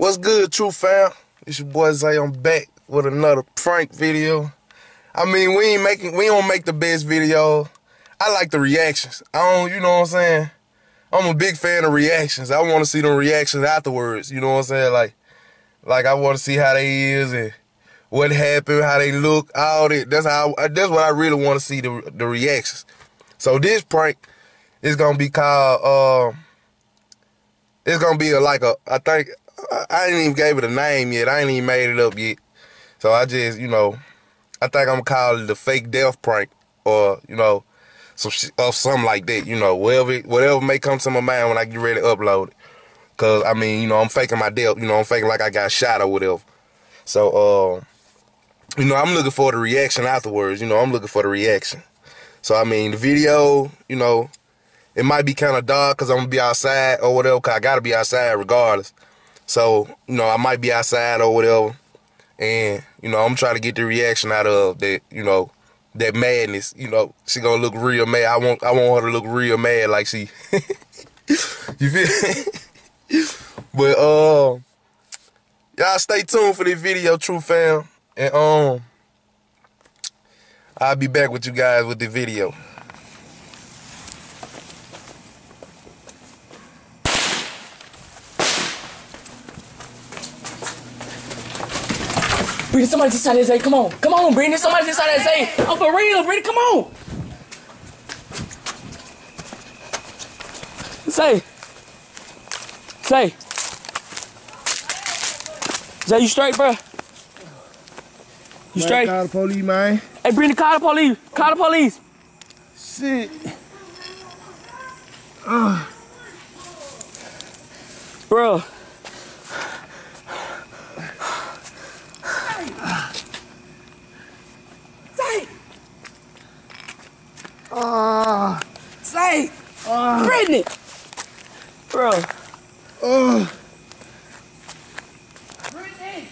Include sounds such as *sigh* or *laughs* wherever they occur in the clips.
What's good, Tru Fam? It's your boy Zay. I'm back with another prank video. I mean, we ain't making, we don't make the best video. I like the reactions. I don't, you know what I'm saying? I'm a big fan of reactions. I want to see the reactions afterwards. You know what I'm saying? Like, like I want to see how they is and what happened, how they look, all that. That's how. That's what I really want to see the the reactions. So this prank is gonna be called. Uh, it's gonna be a, like a. I think I ain't even gave it a name yet. I ain't even made it up yet. So I just, you know, I think I'm call it the fake death prank, or you know, some shit or something like that. You know, whatever whatever may come to my mind when I get ready to upload it. Cause I mean, you know, I'm faking my death. You know, I'm faking like I got shot or whatever. So, uh, you know, I'm looking for the reaction afterwards. You know, I'm looking for the reaction. So I mean, the video, you know, it might be kind of dark because I'm gonna be outside or whatever. Cause I gotta be outside regardless. So you know, I might be outside or whatever, and you know, I'm trying to get the reaction out of that. You know, that madness. You know, she gonna look real mad. I want, I want her to look real mad, like she. *laughs* you feel? *laughs* but uh, y'all stay tuned for this video, Tru Fam, and um, I'll be back with you guys with the video. Brittany, somebody just shot Zay, come on. Come on, Brittany, somebody just shot Zay, I'm for real, Brittany, come on. Zay. Zay. Zay, you straight, bro? You straight? Call the police, man. Hey, Brittany, call the police. Call the police. Shit. Bro. Ah. Zay. Ah. Brittany. Bro. Brittany.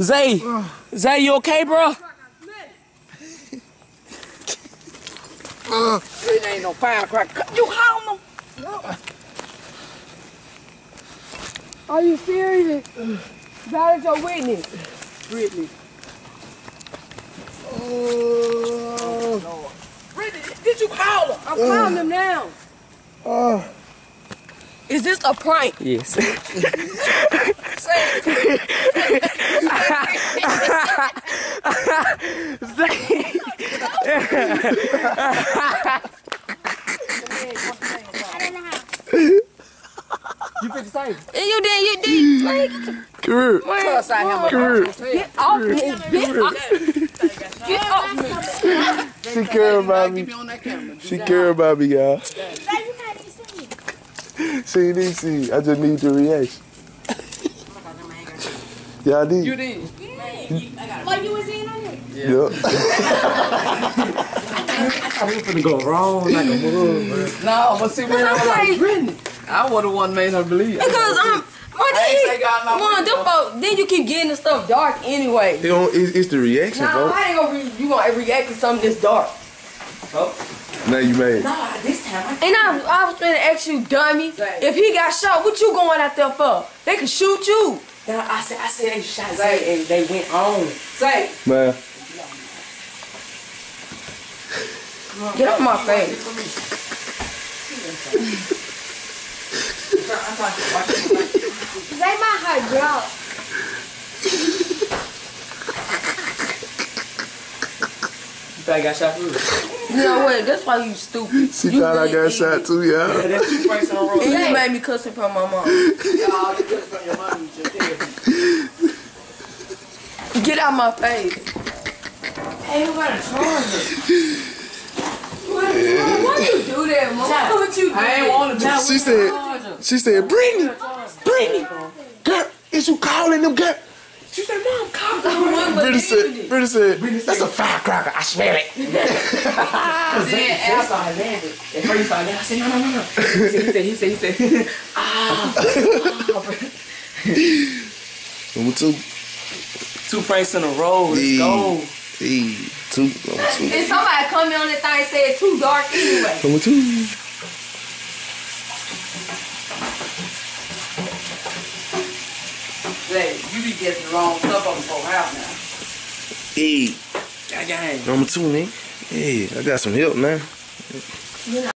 Zay, ah. Zay, you okay, bro? It ain't no firecracker. You hound them. Are you serious? That is your witness. Brittany. Oh. Brittany, did you call her? I'm calming them down. Oh. Uh. Is this a prank? Yes. You fit the same. And you did, you did. Man, Come here. Plus, I have Come here. get off me. Get off, get off me. *laughs* She care about me. She care about me, y'all. She *laughs* didn't see. I just need the reaction. *laughs* Y'all did. You did. Like you was in on it. Yep. I'm finna go wrong like a mug, No, but see, when I was like, Brittany, I would have one made her believe. Because um, I ain't did say God One, them you. then you keep getting the stuff dark anyway. It don't, it's, it's the reaction, Nah, folks. I ain't gonna re- you gonna react to something this dark. Oh. Now you made. Nah, this time. And I, I was gonna ask you, dummy, Right. if he got shot, what you going out there for? They could shoot you. Then I said, I said they shot Zay and they went on. Say, Man. Get off my face. They my heart drop. you thought I got shot for You know what? That's why you stupid. She you thought I got idiot. shot too, y'all. That's two points in a row. And you made me cuss in front of my mom. Y'all, you took from your mom, you just did. Get out my face. Hey, who got a charger? Why you do that, mom? What you do? I ain't want to do She said, she said, Brittany, Brittany, girl, is you calling them, girl? She said, Mom, call Brittany said, Brittany said, that's a firecracker. I smell it. *laughs* Because Then after I landed, at first he started, I said, no, no, no, no. He said, he said, he said, he said, ah. *laughs* Number two. Two pranks in a row, let's Hey. go. Hey, two. Number two. And somebody come in on that thing and said too dark anyway. Number two. Hey, you be getting the wrong stuff on the whole house now. Hey, Gang, gang. number two, man. Hey, I got some help now.